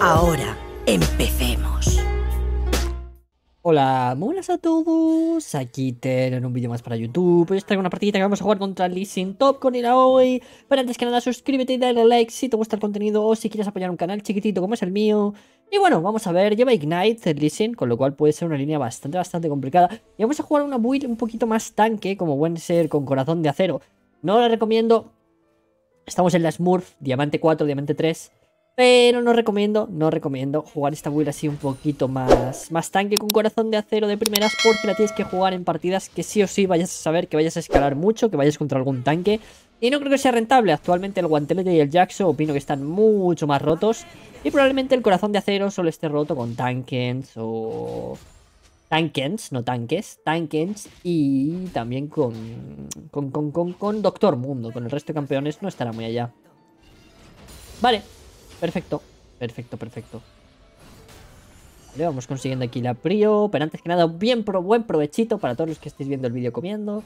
Ahora, empecemos. Hola, buenas a todos. Aquí en un vídeo más para YouTube. Hoy os traigo una partidita que vamos a jugar contra Lee Sin Top con hoy. Pero antes que nada, suscríbete y dale like si te gusta el contenido o si quieres apoyar un canal chiquitito como es el mío. Y bueno, vamos a ver, lleva Ignite el Lee con lo cual puede ser una línea bastante, bastante complicada. Y vamos a jugar una build un poquito más tanque, como buen ser con corazón de acero. No la recomiendo. Estamos en la Smurf, Diamante 4, Diamante 3. Pero no recomiendo, no recomiendo jugar esta build así un poquito más, más tanque con corazón de acero de primeras porque la tienes que jugar en partidas que sí o sí vayas a saber que vayas a escalar mucho, que vayas contra algún tanque. Y no creo que sea rentable. Actualmente el Guantelete y el Jaxo opino que están mucho más rotos. Y probablemente el corazón de acero solo esté roto con Tankens o... Tankens, no tanques, Tankens y también con, con, con, con, con Doctor Mundo. Con el resto de campeones no estará muy allá. Vale, Perfecto, perfecto, perfecto. Vale, vamos consiguiendo aquí la prio. Pero antes que nada, bien pro, buen provechito para todos los que estéis viendo el vídeo comiendo.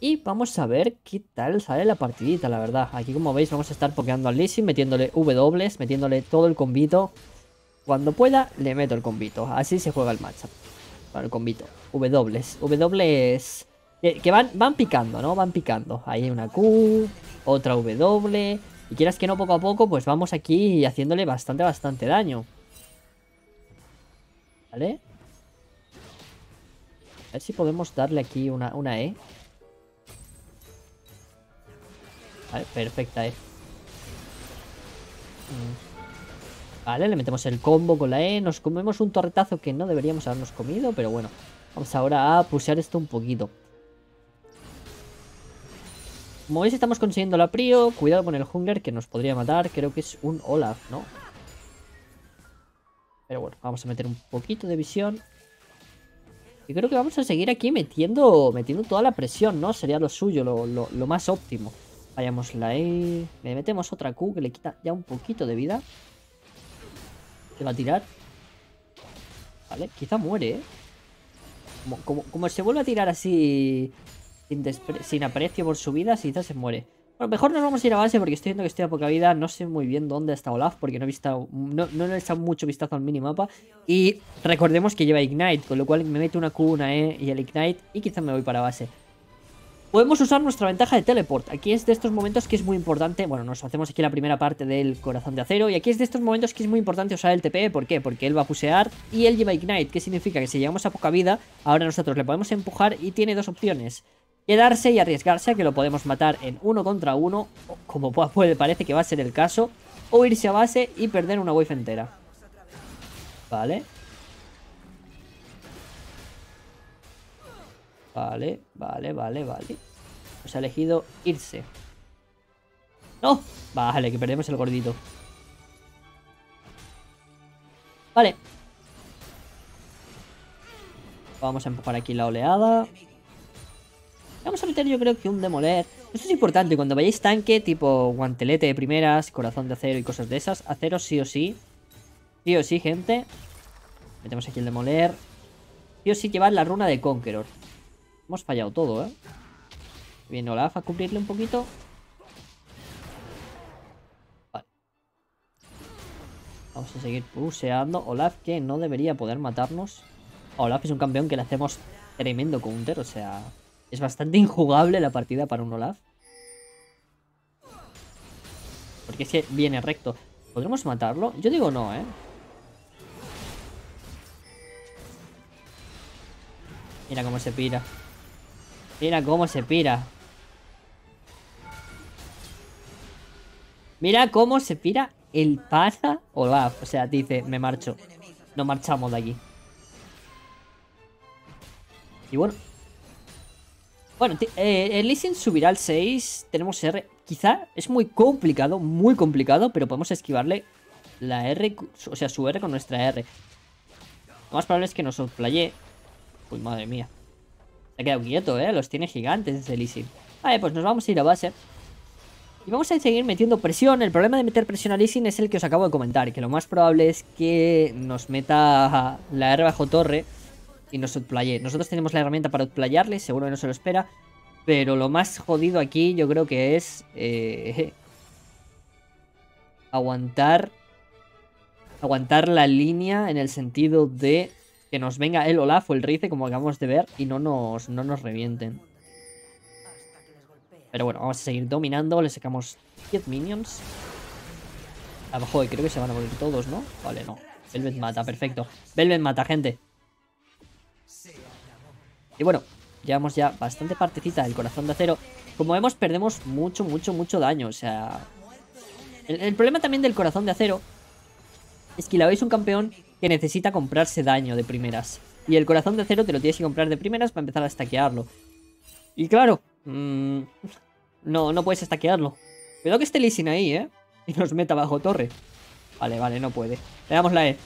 Y vamos a ver qué tal sale la partidita, la verdad. Aquí, como veis, vamos a estar pokeando al Lissy, metiéndole W, metiéndole todo el combito. Cuando pueda, le meto el combito. Así se juega el matchup. Para el combito. W. W. Que, van, van picando, ¿no? Van picando. Ahí hay una Q, otra W... Y quieras que no, poco a poco, pues vamos aquí haciéndole bastante, bastante daño. ¿Vale? A ver si podemos darle aquí una, una E. Vale, perfecta E. Mm. Vale, le metemos el combo con la E. Nos comemos un torretazo que no deberíamos habernos comido, pero bueno. Vamos ahora a pusear esto un poquito. Como veis estamos consiguiendo la prio. Cuidado con el Hunger que nos podría matar. Creo que es un Olaf, ¿no? Pero bueno, vamos a meter un poquito de visión. Y creo que vamos a seguir aquí metiendo, metiendo toda la presión, ¿no? Sería lo suyo, lo, más óptimo. Vayamos la E. Le metemos otra Q que le quita ya un poquito de vida. Se va a tirar. Vale, quizá muere, ¿eh? como, como se vuelve a tirar así sin, aprecio por su vida, si quizás se muere. Bueno, mejor nos vamos a ir a base porque estoy viendo que estoy a poca vida. No sé muy bien dónde está Olaf porque no he visto, no, no he echado mucho vistazo al minimapa. Y recordemos que lleva Ignite, con lo cual me meto una Q, una E y el Ignite y quizás me voy para base. Podemos usar nuestra ventaja de teleport. Aquí es de estos momentos que es muy importante. Bueno, nos hacemos aquí la primera parte del corazón de acero. Y aquí es de estos momentos que es muy importante usar el TP. ¿Por qué? Porque él va a pusear y él lleva Ignite. ¿Qué significa? Que si llegamos a poca vida, ahora nosotros le podemos empujar y tiene dos opciones quedarse y arriesgarse a que lo podemos matar en uno contra uno, como puede, parece que va a ser el caso, o irse a base y perder una wave entera. Vale. Vale, vale, vale, vale. Pues ha elegido irse. ¡No! Vale, que perdemos el gordito. Vale. Vamos a empujar aquí la oleada. Vamos a meter yo creo que un demoler. Esto es importante, cuando vayáis tanque, tipo guantelete de primeras, corazón de acero y cosas de esas, acero sí o sí. Sí o sí, gente. Metemos aquí el demoler. Sí o sí llevar la runa de Conqueror. Hemos fallado todo, ¿eh? Bien, Olaf a cubrirle un poquito. Vale. Vamos a seguir puseando. Olaf que no debería poder matarnos. Olaf es un campeón que le hacemos tremendo counter, o sea... Es bastante injugable la partida para un Olaf. Porque es que viene recto. ¿Podremos matarlo? Yo digo no, ¿eh? Mira cómo se pira. Mira cómo se pira. Mira cómo se pira el pasa Olaf. O sea, dice, me marcho. No marchamos de aquí. Y bueno, bueno, eh, el Lee subirá al 6. Tenemos R. Quizá es muy complicado, muy complicado, pero podemos esquivarle la R, o sea, su R con nuestra R. Lo más probable es que nos outplaye. Uy, madre mía. Se ha quedado quieto, ¿eh? Los tiene gigantes ese Lee Vale, pues nos vamos a ir a base. Y vamos a seguir metiendo presión. El problema de meter presión a Lee es el que os acabo de comentar. Que lo más probable es que nos meta la R bajo torre y nos outplaye. Nosotros tenemos la herramienta para outplayarle, seguro que no se lo espera. Pero lo más jodido aquí yo creo que es eh, aguantar aguantar la línea en el sentido de que nos venga el Olaf o el Rice, como acabamos de ver, y no nos, no nos revienten. Pero bueno, vamos a seguir dominando. Le sacamos 10 minions. A lo mejor creo que se van a morir todos, ¿no? Vale, no. Velvet mata, perfecto. Velvet mata, gente. Y bueno, llevamos ya bastante partecita del corazón de acero. Como vemos, perdemos mucho, mucho, mucho daño. O sea... El, problema también del corazón de acero es que la veis un campeón que necesita comprarse daño de primeras. Y el corazón de acero te lo tienes que comprar de primeras para empezar a stackearlo. Y claro, mmm, no, no puedes stackearlo. Cuidado que esté Lee ahí, ¿eh? Y nos meta bajo torre. Vale, vale, no puede. Le damos la E.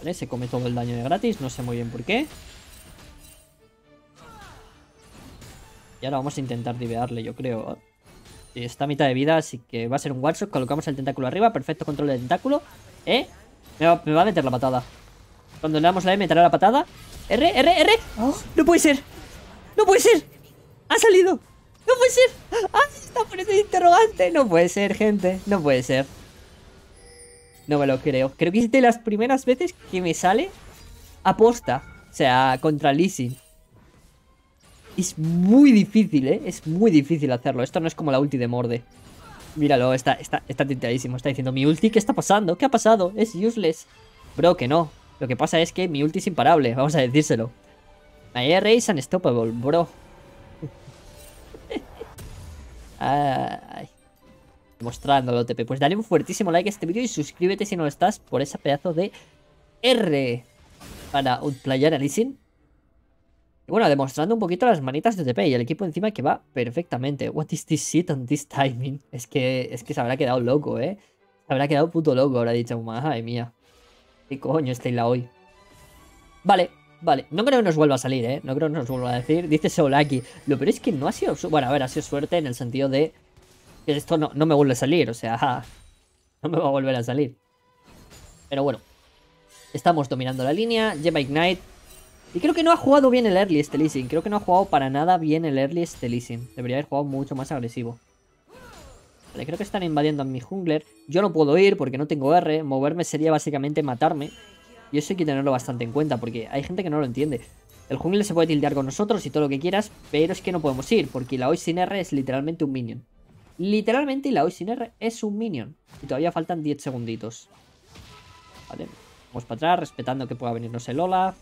Vale, se come todo el daño de gratis. No sé muy bien por qué. Y ahora vamos a intentar divearle, yo creo. Está a mitad de vida, así que va a ser un one shot. Colocamos el tentáculo arriba. Perfecto control del tentáculo. ¿Eh? Me va, me va a meter la patada. Cuando le damos la E, meterá la patada. R, R, R. Oh, no puede ser. No puede ser. Ha salido. No puede ser. ¡Ah! Está poniendo interrogante. No puede ser, gente. No puede ser. No me lo creo. Creo que es de las primeras veces que me sale aposta. O sea, contra Leasing. Es muy difícil, ¿eh? Es muy difícil hacerlo. Esto no es como la ulti de Morde. Míralo, está, está, está tintadísimo. Está diciendo, mi ulti, ¿qué está pasando? ¿Qué ha pasado? Es useless. Bro, que no. Lo que pasa es que mi ulti es imparable. Vamos a decírselo. My R is unstoppable, bro. Ay. Demostrándolo, TP. Pues dale un fuertísimo like a este vídeo y suscríbete si no lo estás por ese pedazo de R para outplayar a Lee Sin. Y bueno, demostrando un poquito las manitas de TP y el equipo encima que va perfectamente. What is this shit on this timing? Es que, es que se habrá quedado loco, ¿eh? Se habrá quedado puto loco, habrá dicho, madre mía. ¿Qué coño está la hoy? Vale, vale. No creo que nos vuelva a salir, ¿eh? No creo que nos vuelva a decir. Dice Solaki. Lo peor es que no ha sido... Bueno, a ver, ha sido suerte en el sentido de... Esto no, no me vuelve a salir, o sea... No me va a volver a salir. Pero bueno. Estamos dominando la línea. Lleva Ignite. Y creo que no ha jugado bien el early este. Creo que no ha jugado para nada bien el early este leasing. Debería haber jugado mucho más agresivo. Vale, creo que están invadiendo a mi jungler. Yo no puedo ir porque no tengo R. Moverme sería básicamente matarme. Y eso hay que tenerlo bastante en cuenta porque hay gente que no lo entiende. El jungler se puede tildear con nosotros y todo lo que quieras, pero es que no podemos ir porque la hoy sin R es literalmente un minion. Literalmente la hoy sin R es un minion. Y todavía faltan 10 segunditos. Vale, vamos para atrás, respetando que pueda venirnos el Olaf.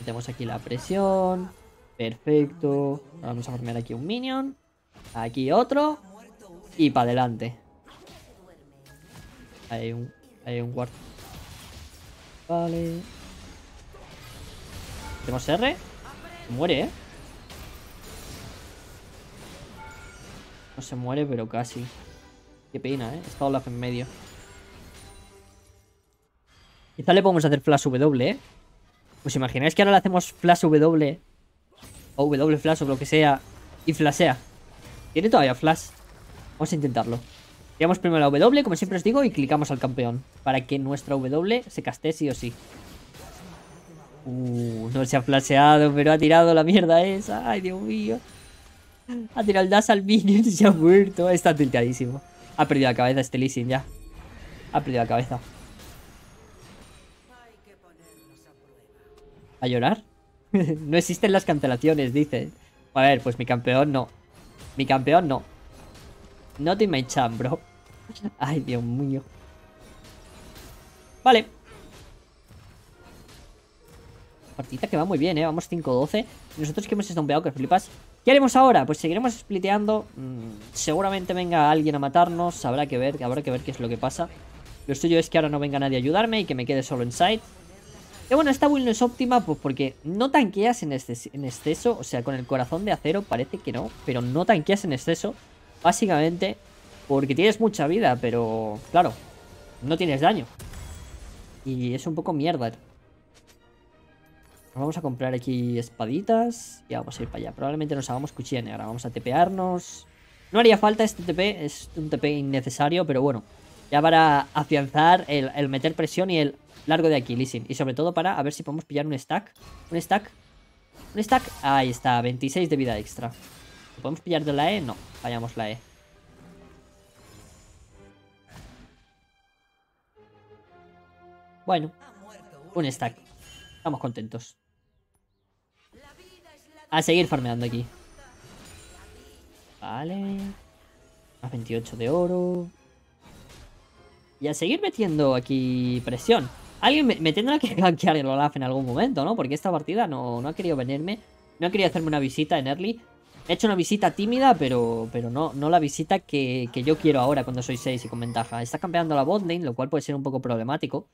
Metemos aquí la presión. Perfecto. Ahora vamos a formar aquí un minion. Aquí otro. Y para adelante. Hay un, hay un guard. Vale. ¿Tenemos R? Muere, ¿eh? No se muere, pero casi. Qué pena, ¿eh? Está Olaf en medio. Quizá le podemos hacer flash W, ¿eh? Pues imagináis que ahora le hacemos flash W. O W flash o lo que sea. Y flashea. Tiene todavía flash. Vamos a intentarlo. Tiramos primero la W, como siempre os digo, y clicamos al campeón. Para que nuestra W se caste sí o sí. Uh, no se ha flasheado, pero ha tirado la mierda esa. Ay, Dios mío. Ha tirado el dash al minion y se ha muerto. Está tilteadísimo. Ha perdido la cabeza este Lee ya. Ha perdido la cabeza. ¿A llorar? no existen las cancelaciones, dice. A ver, pues mi campeón no. Mi campeón no. Not in my champ, bro. Ay, Dios mío. Vale. Partida que va muy bien, ¿eh? Vamos 5-12. Nosotros que hemos estompeado, que flipas. ¿Qué haremos ahora? Pues seguiremos spliteando. Mm, seguramente venga alguien a matarnos. Habrá que ver, habrá que ver qué es lo que pasa. Lo suyo es que ahora no venga nadie a ayudarme y que me quede solo en side. Y bueno, esta build no es óptima pues porque no tanqueas en, en exceso. O sea, con el corazón de acero parece que no. Pero no tanqueas en exceso. Básicamente porque tienes mucha vida, pero claro, no tienes daño. Y es un poco mierda vamos a comprar aquí espaditas y vamos a ir para allá. Probablemente nos hagamos cuchilla negra. Vamos a tepearnos. No haría falta este TP, es un TP innecesario, pero bueno. Ya para afianzar el, meter presión y el largo de aquí, leasing. Y sobre todo para ver si podemos pillar un stack. Un stack. Un stack. Ahí está, 26 de vida extra. ¿Lo podemos pillar de la E? No, fallamos la E. Bueno, un stack. Estamos contentos. A seguir farmeando aquí. Vale. Más 28 de oro. Y a seguir metiendo aquí presión. Alguien me, tendrá que gankear el Olaf en algún momento, ¿no? Porque esta partida no, no ha querido venirme. No ha querido hacerme una visita en early. He hecho una visita tímida, pero, pero no, no la visita que, yo quiero ahora cuando soy 6 y con ventaja. Está campeando la botlane, lo cual puede ser un poco problemático.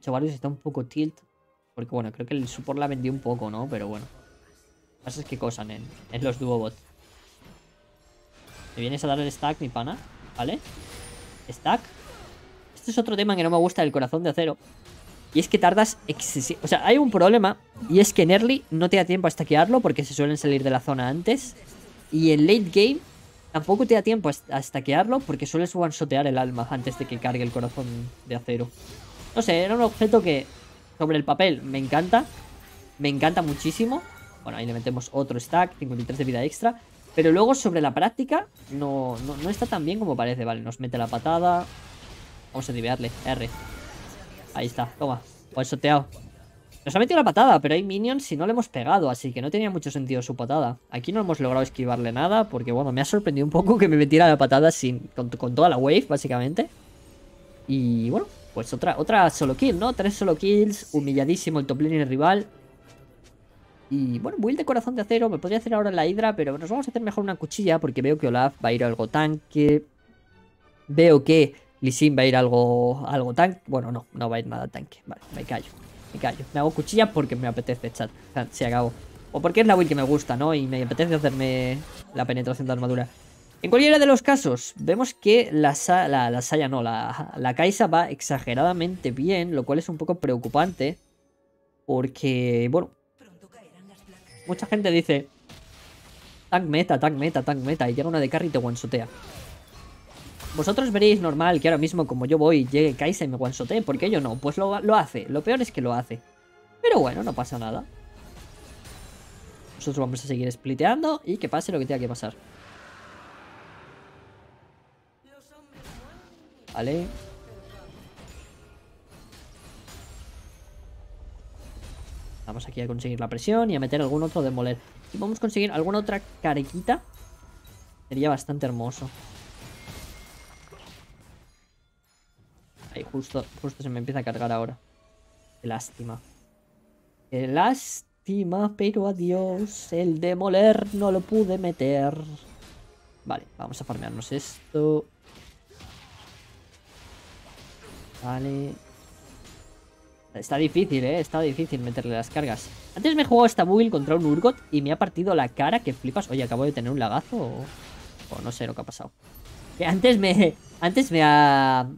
Chavales está un poco tilt. Porque bueno, creo que el support la vendió un poco, ¿no? Pero bueno. Pasa es que cosa, nen. Es los duobot. Me vienes a dar el stack, mi pana. ¿Vale? Stack. Este es otro tema que no me gusta del corazón de acero. Y es que tardas. O sea, hay un problema. Y es que en early no te da tiempo a stackearlo porque se suelen salir de la zona antes. Y en late game tampoco te da tiempo a stackearlo porque sueles one-shotear el alma antes de que cargue el corazón de acero. No sé, era un objeto que sobre el papel me encanta. Me encanta muchísimo. Bueno, ahí le metemos otro stack, 53 de vida extra. Pero luego sobre la práctica no, no, está tan bien como parece. Vale, nos mete la patada. Vamos a divearle. R. Ahí está, toma. One-shoteado. Nos ha metido la patada, pero hay minions y no le hemos pegado, así que no tenía mucho sentido su patada. Aquí no hemos logrado esquivarle nada, porque bueno, me ha sorprendido un poco que me metiera la patada sin, con, toda la wave, básicamente. Y bueno, pues otra, otra solo kill, ¿no? Tres solo kills, humilladísimo el top lane rival. Y bueno, build de corazón de acero, me podría hacer ahora la hidra, pero nos vamos a hacer mejor una cuchilla, porque veo que Olaf va a ir algo tanque. Veo que Lisin va a ir algo, algo tanque. Bueno, no, no va a ir nada tanque. Vale, me callo. Me callo. Me hago cuchilla porque me apetece, chat. Se acabó. O porque es la build que me gusta, ¿no? Y me apetece hacerme la penetración de armadura. En cualquiera de los casos, vemos que la, la, la Saya no, la, la Kaisa va exageradamente bien, lo cual es un poco preocupante. Porque, bueno, mucha gente dice tank meta, tank meta, tank meta, y llega una de carry y te one-shotea. Vosotros veréis normal que ahora mismo como yo voy, llegue Kaisa y me one-shotee, ¿por qué yo no? Pues lo, hace, lo peor es que lo hace. Pero bueno, no pasa nada. Nosotros vamos a seguir spliteando y que pase lo que tenga que pasar. Vale. Vamos aquí a conseguir la presión y a meter algún otro demoler. Si podemos conseguir alguna otra carequita, sería bastante hermoso. Ahí, justo, justo se me empieza a cargar ahora. Qué lástima. Qué lástima, pero adiós. El demoler no lo pude meter. Vale, vamos a farmearnos esto. Vale. Está difícil, ¿eh? Está difícil meterle las cargas. Antes me he jugado esta build contra un Urgot y me ha partido la cara que flipas. Oye, acabo de tener un lagazo o, o no sé lo que ha pasado. Que antes me... Antes me ha...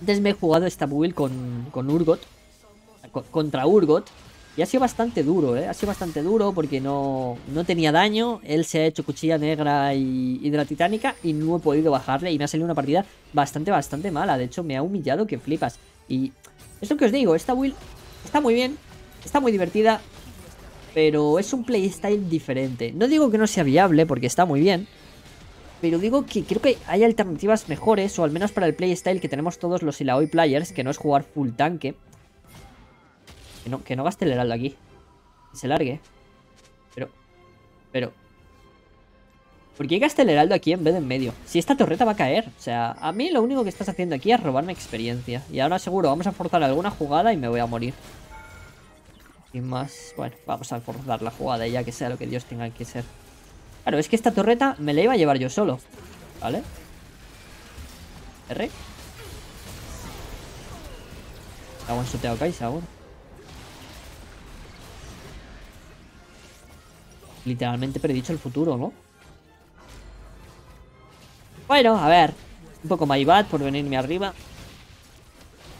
Antes me he jugado esta build con, con Urgot. contra Urgot. Y ha sido bastante duro, ¿eh? Ha sido bastante duro porque no, no tenía daño. Él se ha hecho cuchilla negra y hidra titánica y no he podido bajarle. Y me ha salido una partida bastante, bastante mala. De hecho, me ha humillado que flipas. Y es lo que os digo, esta build está muy bien. Está muy divertida. Pero es un playstyle diferente. No digo que no sea viable porque está muy bien. Pero digo que creo que hay alternativas mejores, o al menos para el playstyle que tenemos todos los Ilaoi players, que no es jugar full tanque. Que no, que no gaste el heraldo aquí. Que se largue. Pero... Pero... ¿Por qué gasta el heraldo aquí en vez de en medio? Si esta torreta va a caer. O sea, a mí lo único que estás haciendo aquí es robarme experiencia. Y ahora seguro vamos a forzar alguna jugada y me voy a morir. Sin más... Bueno, vamos a forzar la jugada ya que sea lo que Dios tenga que ser. Claro, es que esta torreta me la iba a llevar yo solo. ¿Vale? R. Hago un soteado Kaisa ahora. Literalmente predicho el futuro, ¿no? Bueno, a ver. Un poco my bad por venirme arriba.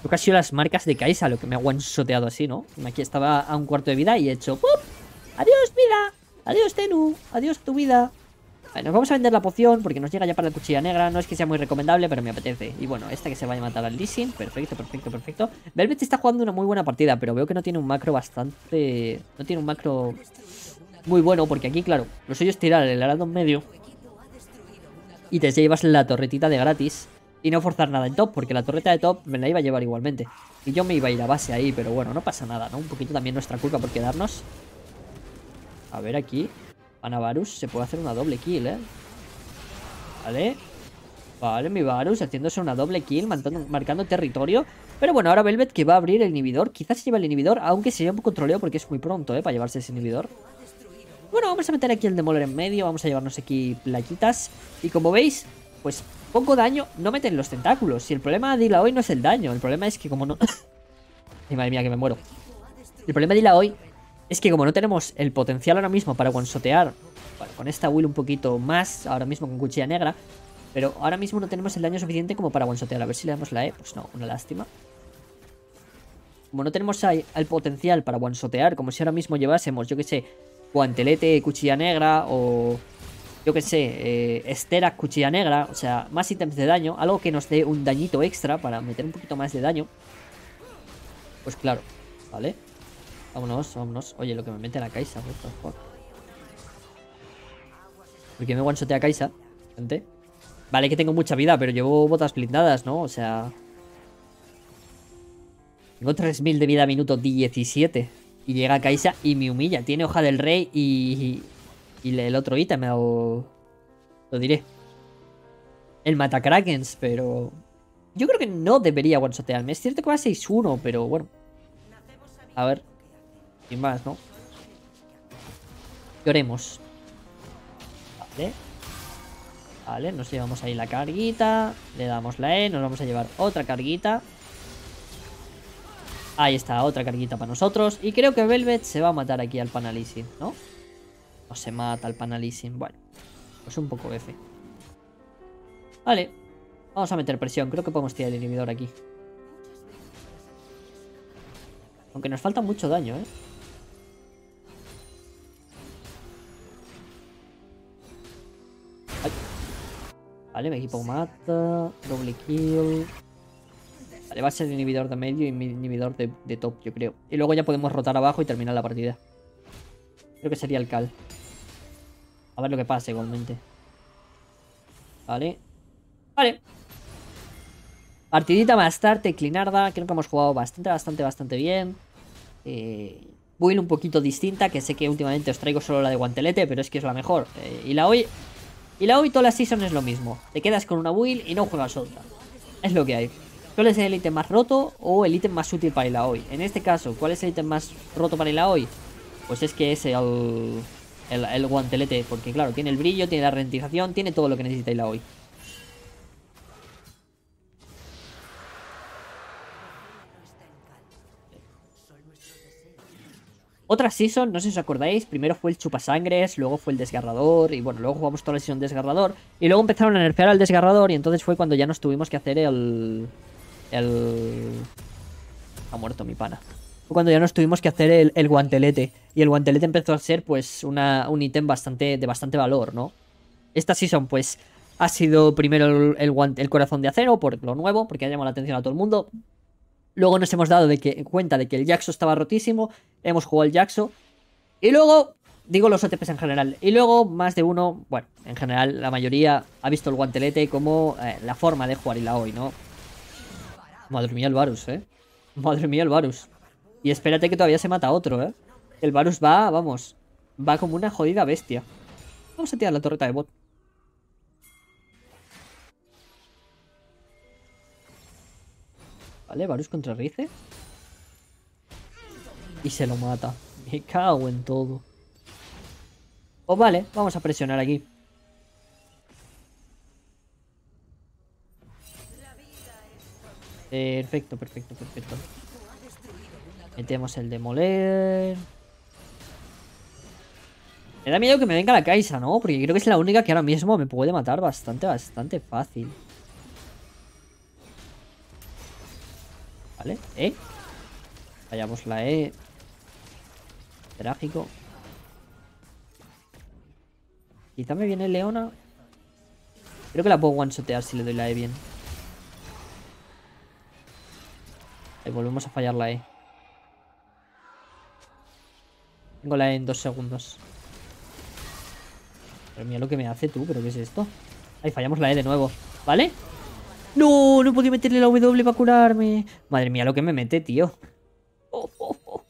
Creo que ha sido las marcas de Kaisa lo que me ha one-shoteado así, ¿no? Aquí estaba a un cuarto de vida y he hecho ¡Pup! ¡Adiós, vida! Adiós, Tenu. Adiós, tu vida. nos vamos a vender la poción porque nos llega ya para la cuchilla negra. No es que sea muy recomendable, pero me apetece. Y bueno, esta que se vaya a matar al leasing. Perfecto, perfecto, perfecto. Velvet está jugando una muy buena partida, pero veo que no tiene un macro bastante... No tiene un macro muy bueno porque aquí, claro, lo suyo es tirar el arado en medio. Y te llevas la torretita de gratis. y no forzar nada en top, porque la torreta de top me la iba a llevar igualmente. Y yo me iba a ir a base ahí, pero bueno, no pasa nada, ¿no? Un poquito también nuestra culpa por quedarnos. A ver aquí. Anavarus se puede hacer una doble kill, ¿eh? Vale. Vale, mi Varus haciéndose una doble kill, marcando, territorio. Pero bueno, ahora Velvet que va a abrir el inhibidor. Quizás se lleva el inhibidor, aunque sería un poco troleo porque es muy pronto, ¿eh? Para llevarse ese inhibidor. Bueno, vamos a meter aquí el Demoler en medio. Vamos a llevarnos aquí plaquitas. Y como veis, pues poco daño no meten los tentáculos. Y el problema de Dila hoy no es el daño. El problema es que como no... Ay, madre mía, que me muero. El problema de Dila hoy es que como no tenemos el potencial ahora mismo para one-shotear con esta Will un poquito más, ahora mismo con cuchilla negra, pero ahora mismo no tenemos el daño suficiente como para one-shotear. A ver si le damos la E. Pues no, una lástima. Como no tenemos el potencial para one-shotear, como si ahora mismo llevásemos, yo que sé, guantelete, cuchilla negra o yo que sé, eh, estera, cuchilla negra, o sea, más ítems de daño, algo que nos dé un dañito extra para meter un poquito más de daño. Pues claro, ¿vale? Vámonos, vámonos. Oye, lo que me mete la Kaisa, what the fuck. Porque me one a Kaisa, gente. Vale que tengo mucha vida, pero llevo botas blindadas, ¿no? O sea... Tengo 3000 de vida a minuto 17. Y llega Kaisa y me humilla. Tiene hoja del rey y... Y el otro ítem, o... Lo diré. El matacrakens, pero... Yo creo que no debería one-shotearme. Es cierto que va a 6-1, pero bueno. A ver. Sin más, ¿no? Lloremos. Vale. Vale, nos llevamos ahí la carguita. Le damos la E, nos vamos a llevar otra carguita. Ahí está, otra carguita para nosotros. Y creo que Velvet se va a matar aquí al Panalising, ¿no? O se mata al Panalising. Bueno, pues un poco F. Vale, vamos a meter presión. Creo que podemos tirar el inhibidor aquí. Aunque nos falta mucho daño, ¿eh? Vale, mi equipo mata. Doble kill. Vale, va a ser inhibidor de medio y inhibidor de, top, yo creo. Y luego ya podemos rotar abajo y terminar la partida. Creo que sería el cal. A ver lo que pasa igualmente. Vale. Vale. Partidita más tarde, Clinarda. Creo que hemos jugado bastante, bastante, bastante bien. Eh, build un poquito distinta, que sé que últimamente os traigo solo la de guantelete, pero es que es la mejor. Eh, y la hoy y la hoy toda la season es lo mismo. Te quedas con una build y no juegas otra. Es lo que hay. ¿Cuál es el ítem más roto o el ítem más útil para el hoy? En este caso, ¿cuál es el ítem más roto para el hoy? Pues es que es el, el, guantelete. Porque claro, tiene el brillo, tiene la ralentización, tiene todo lo que necesita el hoy. Otra season, no sé si os acordáis, primero fue el chupasangres, luego fue el desgarrador, y bueno, luego jugamos toda la season desgarrador, y luego empezaron a nerfear al desgarrador, y entonces fue cuando ya nos tuvimos que hacer el... el... Ha muerto mi pana. Cuando ya nos tuvimos que hacer el, guantelete, y el guantelete empezó a ser pues una, un ítem bastante, de bastante valor, ¿no? Esta season pues ha sido primero el, el corazón de acero, por lo nuevo, porque ha llamado la atención a todo el mundo, Luego nos hemos dado de que, cuenta de que el Jaxo estaba rotísimo. Hemos jugado el Jaxo. Y luego, digo los OTPs en general. Y luego, más de uno, bueno, en general, la mayoría ha visto el guantelete como eh, la forma de jugar y la hoy, ¿no? Madre mía el Varus, ¿eh? Madre mía el Varus. Y espérate que todavía se mata otro, ¿eh? El Varus va, vamos, va como una jodida bestia. Vamos a tirar la torreta de bot. Vale, Varus contra Rice. Y se lo mata. Me cago en todo. Pues vale, vamos a presionar aquí. Perfecto, perfecto, perfecto. Metemos el demoler. Me da miedo que me venga la Kaisa, ¿no? Porque creo que es la única que ahora mismo me puede matar bastante, bastante fácil. Vale, E. Vayamos la E. Trágico. Quizá me viene Leona. Creo que la puedo one-shotear si le doy la E bien. Volvemos a fallar la E. Tengo la E en dos segundos. Pero mira lo que me hace tú, pero ¿qué es esto? Ahí fallamos la E de nuevo. ¿Vale? No, no podía meterle la W para curarme. Madre mía, lo que me mete, tío. Oh, oh, oh.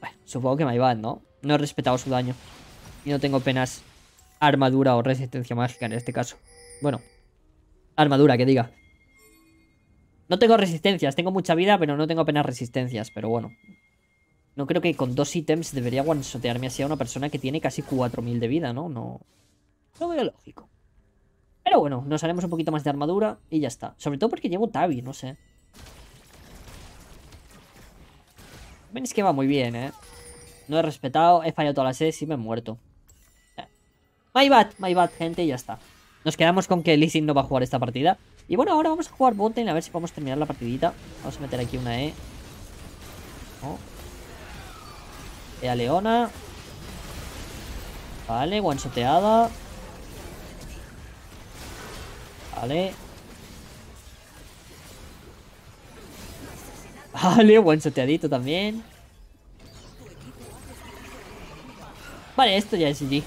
Bueno, supongo que me iba, ¿no? No he respetado su daño. Y no tengo apenas armadura o resistencia mágica en este caso. Bueno, armadura, que diga. No tengo resistencias, tengo mucha vida, pero no tengo apenas resistencias. Pero bueno, no creo que con dos ítems debería one-shotearme así a una persona que tiene casi 4000 de vida, ¿no? No, no veo lógico. Pero bueno, nos haremos un poquito más de armadura y ya está. Sobre todo porque llevo Tabi, no sé. Ven, es que va muy bien, ¿eh? No he respetado, he fallado todas las E's y me he muerto. Eh. My bad, my bad, gente, y ya está. Nos quedamos con que Lee no va a jugar esta partida. Y bueno, ahora vamos a jugar botlane a ver si podemos terminar la partidita. Vamos a meter aquí una E. Oh. E a Leona. Vale, one-shoteada. Vale. Vale, buen seteadito también. Vale, esto ya es GG.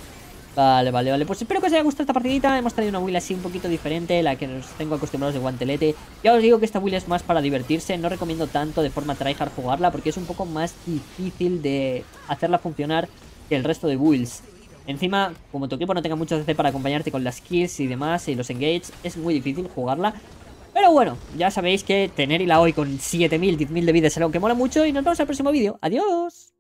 Vale, vale, vale. Pues espero que os haya gustado esta partidita. Hemos traído una build así un poquito diferente, la que nos tengo acostumbrados de guantelete. Ya os digo que esta build es más para divertirse. No recomiendo tanto de forma tryhard jugarla porque es un poco más difícil de hacerla funcionar que el resto de builds. Encima, como tu equipo no tenga mucho CC para acompañarte con las kills y demás y los engage, es muy difícil jugarla. Pero bueno, ya sabéis que tener la hoy con 7000, 10000 de vida es algo que mola mucho y nos vemos el próximo vídeo. ¡Adiós!